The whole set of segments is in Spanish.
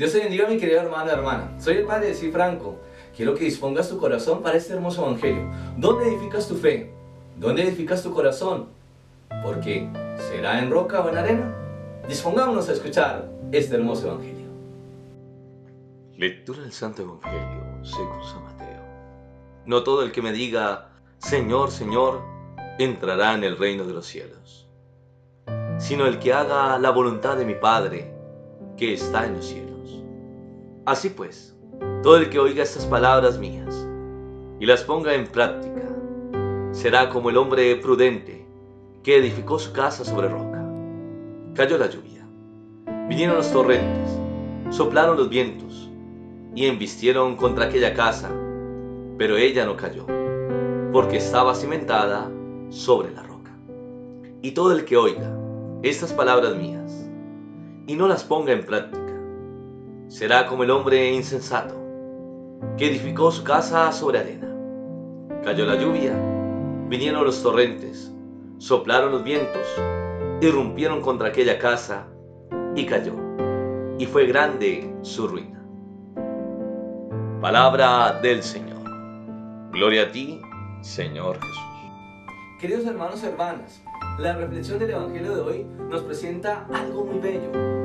Dios te bendiga mi querido hermano hermana. Soy el Padre de Franco. Quiero que dispongas tu corazón para este hermoso evangelio. ¿Dónde edificas tu fe? ¿Dónde edificas tu corazón? Porque será en roca o en arena. Dispongámonos a escuchar este hermoso evangelio. Lectura del Santo Evangelio según San Mateo. No todo el que me diga, Señor, Señor, entrará en el reino de los cielos, sino el que haga la voluntad de mi Padre que está en los cielos. Así pues, todo el que oiga estas palabras mías y las ponga en práctica, será como el hombre prudente que edificó su casa sobre roca. Cayó la lluvia, vinieron los torrentes, soplaron los vientos y embistieron contra aquella casa, pero ella no cayó, porque estaba cimentada sobre la roca. Y todo el que oiga estas palabras mías y no las ponga en práctica, será como el hombre insensato que edificó su casa sobre arena. Cayó la lluvia, vinieron los torrentes, soplaron los vientos, irrumpieron contra aquella casa y cayó, y fue grande su ruina. Palabra del Señor. Gloria a ti, Señor Jesús. Queridos hermanos y hermanas, la reflexión del Evangelio de hoy nos presenta algo muy bello,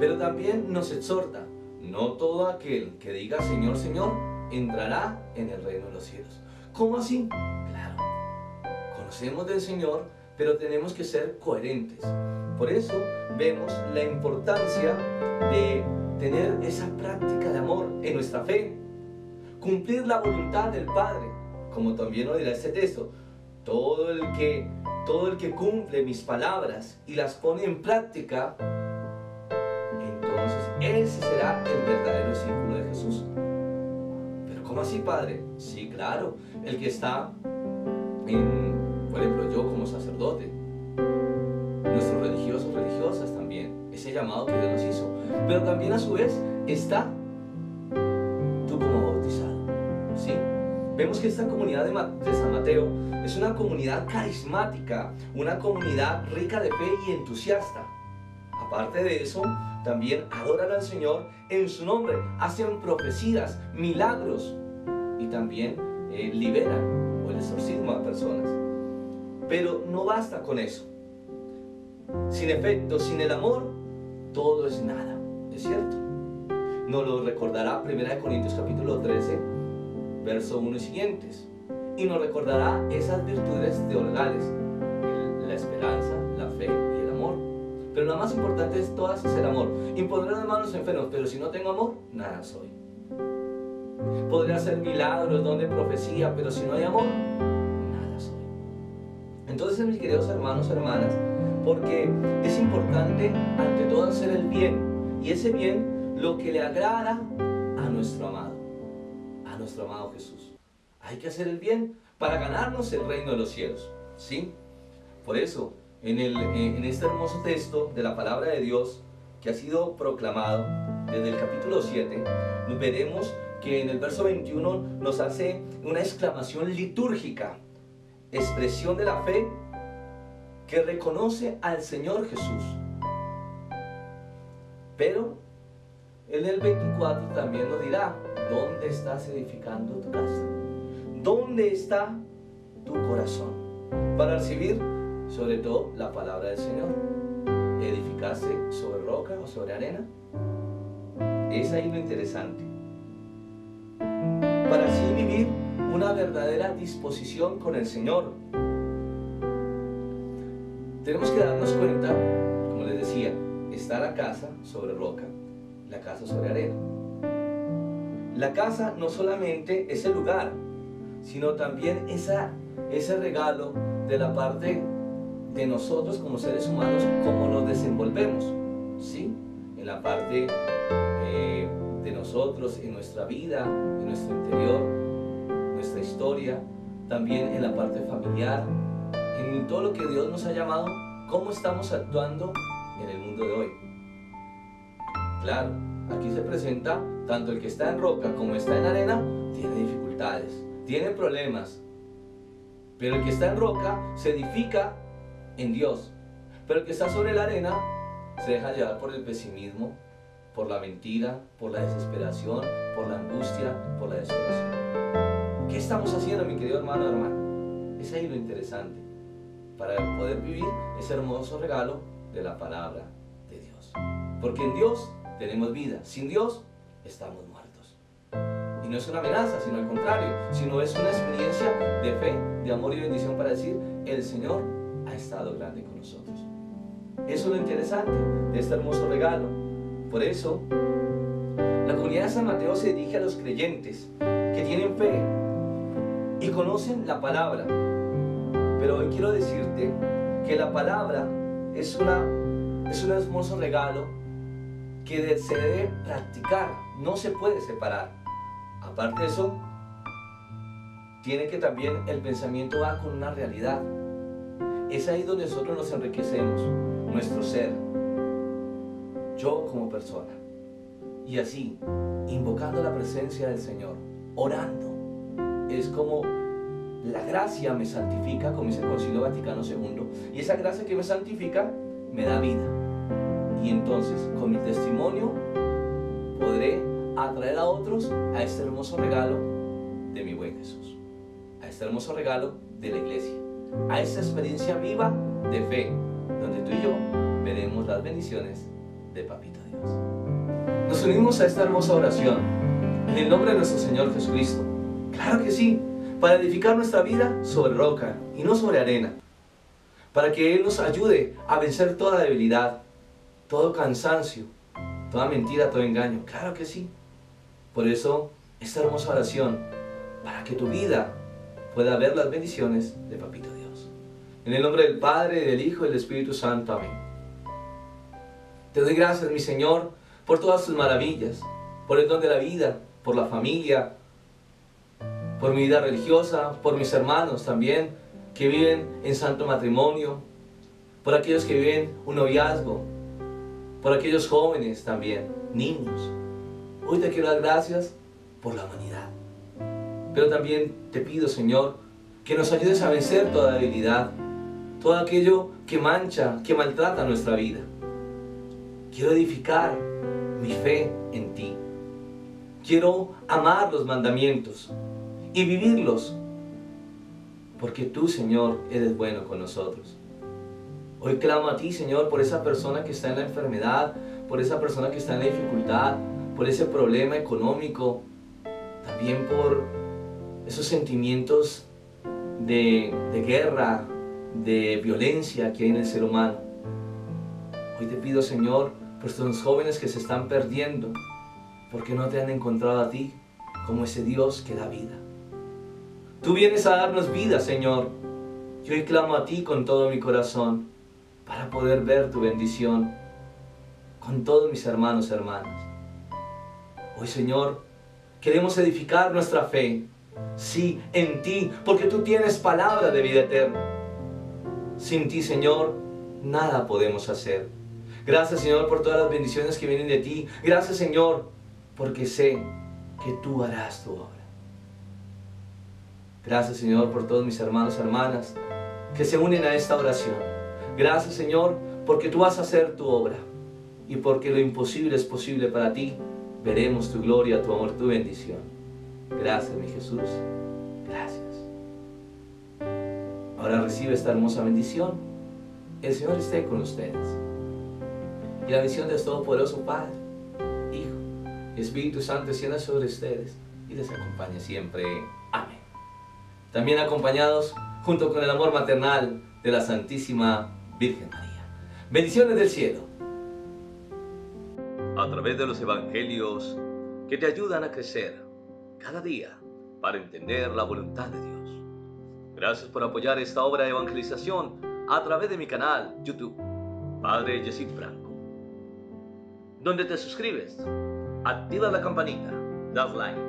pero también nos exhorta. No todo aquel que diga Señor, Señor, entrará en el reino de los cielos. ¿Cómo así? Claro, conocemos del Señor, pero tenemos que ser coherentes. Por eso vemos la importancia de tener esa práctica de amor en nuestra fe, cumplir la voluntad del Padre, como también lo dirá este texto. Todo el que todo el que cumple mis palabras y las pone en práctica, ese será el verdadero discípulo de Jesús. Pero ¿cómo así, Padre? Sí, claro, el que está en, por ejemplo, yo como sacerdote, nuestros religiosos, religiosas también, ese llamado que Dios nos hizo. Pero también a su vez está tú como bautizado, ¿sí? Vemos que esta comunidad de, San Mateo es una comunidad carismática, una comunidad rica de fe y entusiasta. Aparte de eso, también adoran al Señor en su nombre, hacen profecías, milagros y también eh, liberan o el exorcismo a personas. Pero no basta con eso. Sin efecto, sin el amor, todo es nada, ¿es cierto? Nos lo recordará 1 Corintios capítulo 13, verso 1 y siguientes. Y nos recordará esas virtudes teologales, la esperanza, Pero lo más importante de todas es el amor. Imponer las manos enfermos, pero si no tengo amor, nada soy. Podría hacer milagros, don de profecía, pero si no hay amor, nada soy. Entonces, mis queridos hermanos, hermanas, porque es importante ante todo hacer el bien, y ese bien lo que le agrada a nuestro amado nuestro amado Jesús. Hay que hacer el bien para ganarnos el reino de los cielos. ¿Sí? Por eso, en, el, eh, en este hermoso texto de la palabra de Dios que ha sido proclamado desde el capítulo 7, veremos que en el verso 21 nos hace una exclamación litúrgica, expresión de la fe que reconoce al Señor Jesús. Pero en el 24 también nos dirá, ¿dónde estás edificando tu casa? ¿Dónde está tu corazón? Para recibir sobre todo la palabra del Señor. ¿Edificarse sobre roca o sobre arena? Es ahí lo interesante. Para así vivir una verdadera disposición con el Señor. Tenemos que darnos cuenta, como les decía, está la casa sobre roca la casa sobre arena. La casa no solamente es el lugar, sino también esa, ese regalo de la parte de nosotros como seres humanos, cómo nos desenvolvemos, ¿sí? En la parte eh, de nosotros, en nuestra vida, en nuestro interior, nuestra historia, también en la parte familiar, en todo lo que Dios nos ha llamado, cómo estamos actuando en el mundo de hoy. Claro, aquí se presenta tanto el que está en roca como está en arena, tiene dificultades, tiene problemas. Pero el que está en roca se edifica en Dios. Pero el que está sobre la arena se deja llevar por el pesimismo por la mentira, por la desesperación, por la angustia, por la desolación. ¿Qué estamos haciendo, mi querido hermano, hermano? Es ahí lo interesante, para poder vivir ese hermoso regalo de la palabra de Dios. Porque en Dios tenemos vida, sin Dios estamos muertos. Y no es una amenaza, sino al contrario, sino es una experiencia de fe, de amor y bendición para decir, el Señor ha estado grande con nosotros. Eso es lo interesante de este hermoso regalo. Por eso, la comunidad de San Mateo se dirige a los creyentes que tienen fe y conocen la palabra. Pero hoy quiero decirte que la palabra es, una, es un hermoso regalo que se debe practicar, no se puede separar. Aparte de eso, tiene que también el pensamiento va con una realidad. Es ahí donde nosotros nos enriquecemos, nuestro ser, yo como persona. Y así, invocando la presencia del Señor, orando, es como la gracia me santifica, como dice el Concilio Vaticano II, y esa gracia que me santifica me da vida. Y entonces, con mi testimonio, podré atraer a otros a este hermoso regalo de mi buen Jesús, a este hermoso regalo de la iglesia, a esta experiencia viva de fe, donde tú y yo veremos las bendiciones de Papito Dios. Nos unimos a esta hermosa oración en el nombre de nuestro Señor Jesucristo. Claro que sí, para edificar nuestra vida sobre roca y no sobre arena, para que Él nos ayude a vencer toda debilidad, todo cansancio, toda mentira, todo engaño. Claro que sí. Por eso, esta hermosa oración, para que tu vida pueda ver las bendiciones de Papito Dios. En el nombre del Padre, del Hijo y del Espíritu Santo. Amén. Te doy gracias, mi Señor, por todas tus maravillas, por el don de la vida, por la familia, por mi vida religiosa, por mis hermanos también, que viven en santo matrimonio, por aquellos que viven un noviazgo, por aquellos jóvenes también, niños. Hoy te quiero dar gracias por la humanidad. Pero también te pido, Señor, que nos ayudes a vencer toda debilidad, todo aquello que mancha, que maltrata nuestra vida. Quiero edificar mi fe en ti. Quiero amar los mandamientos y vivirlos, porque tú, Señor, eres bueno con nosotros. Hoy clamo a ti, Señor, por esa persona que está en la enfermedad, por esa persona que está en la dificultad, por ese problema económico, también por esos sentimientos de, de guerra, de violencia que hay en el ser humano. Hoy te pido, Señor, por estos jóvenes que se están perdiendo, porque no te han encontrado a ti como ese Dios que da vida. Tú vienes a darnos vida, Señor. Yo hoy clamo a ti con todo mi corazón para poder ver tu bendición con todos mis hermanos y hermanas. Hoy, Señor, queremos edificar nuestra fe, sí, en ti, porque tú tienes palabra de vida eterna. Sin ti, Señor, nada podemos hacer. Gracias, Señor, por todas las bendiciones que vienen de ti. Gracias, Señor, porque sé que tú harás tu obra. Gracias Señor por todos mis hermanos y hermanas que se unen a esta oración. Gracias Señor porque tú vas a hacer tu obra y porque lo imposible es posible para ti. Veremos tu gloria, tu amor, tu bendición. Gracias mi Jesús. Gracias. Ahora recibe esta hermosa bendición. El Señor esté con ustedes. Y la bendición de Todopoderoso Padre, Hijo y Espíritu Santo descienda sobre ustedes y les acompañe siempre. Amén también acompañados junto con el amor maternal de la Santísima Virgen María. Bendiciones del cielo. A través de los evangelios que te ayudan a crecer cada día para entender la voluntad de Dios. Gracias por apoyar esta obra de evangelización a través de mi canal YouTube, Padre Yesid Franco, donde te suscribes, activas la campanita, das like,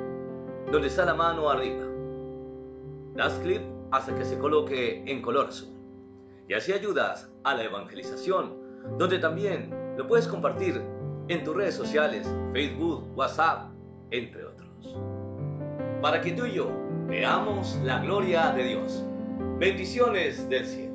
donde está la mano arriba Das clic hasta que se coloque en color azul. Y así ayudas a la evangelización, donde también lo puedes compartir en tus redes sociales, Facebook, WhatsApp, entre otros. Para que tú y yo veamos la gloria de Dios. Bendiciones del cielo.